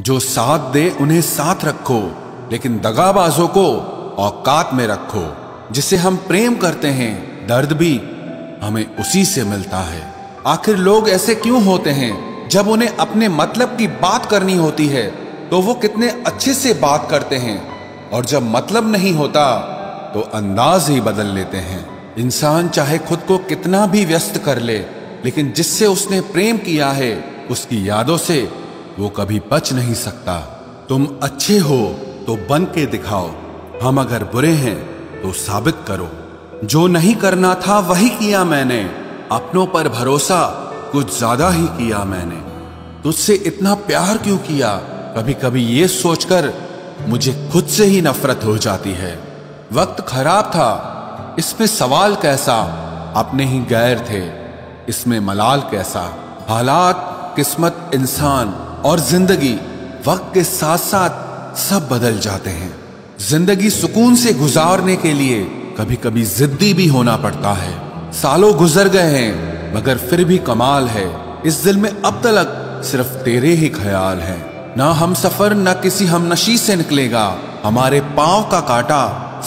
जो साथ दे, उन्हें साथ रखो, लेकिन दगाबाजों को औकात में रखो जिसे हम प्रेम करते हैं। दर्द भी हमें उसी से मिलता है। आखिर लोग ऐसे क्यों होते हैं? जब उन्हें अपने मतलब की बात करनी होती है तो वो कितने अच्छे से बात करते हैं। और जब मतलब नहीं होता तो अंदाज ही बदल लेते हैं। इंसान चाहे खुद को कितना भी व्यस्त कर ले, लेकिन जिससे उसने प्रेम किया है, उसकी यादों से वो कभी बच नहीं सकता। तुम अच्छे हो तो बन के दिखाओ। हम अगर बुरे हैं तो साबित करो। जो नहीं करना था वही किया मैंने। अपनों पर भरोसा कुछ ज़्यादा ही किया मैंने। तुझसे इतना प्यार क्यों किया? कभी कभी ये सोचकर मुझे खुद से ही नफरत हो जाती है। वक्त खराब था। इसमें सवाल कैसा? अपने ही गैर थे। इसमें मलाल कैसा? हालात, किस्मत, इंसान। और ज़िंदगी वक्त के साथ साथ सब बदल जाते हैं। ज़िंदगी सुकून से गुजारने के लिए कभी कभी जिद्दी भी होना पड़ता है। सालों गुजर गए हैं, मगर फिर भी कमाल है। इस दिल में अब तक सिर्फ़ तेरे ही ख्याल है। ना हम सफ़र, न किसी हम नशी से निकलेगा। हमारे पाँव का काटा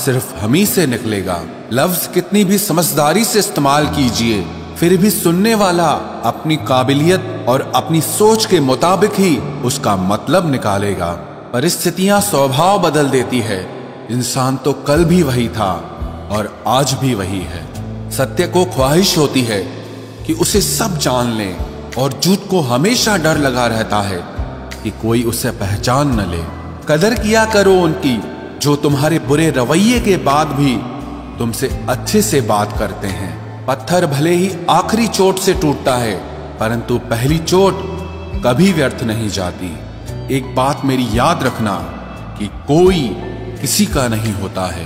सिर्फ़ हम ही से निकलेगा। लफ्ज कितनी भी समझदारी से इस्तेमाल कीजिए। फिर भी सुनने वाला अपनी काबिलियत और अपनी सोच के मुताबिक ही उसका मतलब निकालेगा। परिस्थितियाँ स्वभाव बदल देती है। इंसान तो कल भी वही था और आज भी वही है। सत्य को ख्वाहिश होती है कि उसे सब जान ले और झूठ को हमेशा डर लगा रहता है कि कोई उसे पहचान न ले। कदर किया करो उनकी, जो तुम्हारे बुरे रवैये के बाद भी तुमसे अच्छे से बात करते हैं। पत्थर भले ही आखिरी चोट से टूटता है, परंतु पहली चोट कभी व्यर्थ नहीं जाती। एक बात मेरी याद रखना कि कोई किसी का नहीं होता है।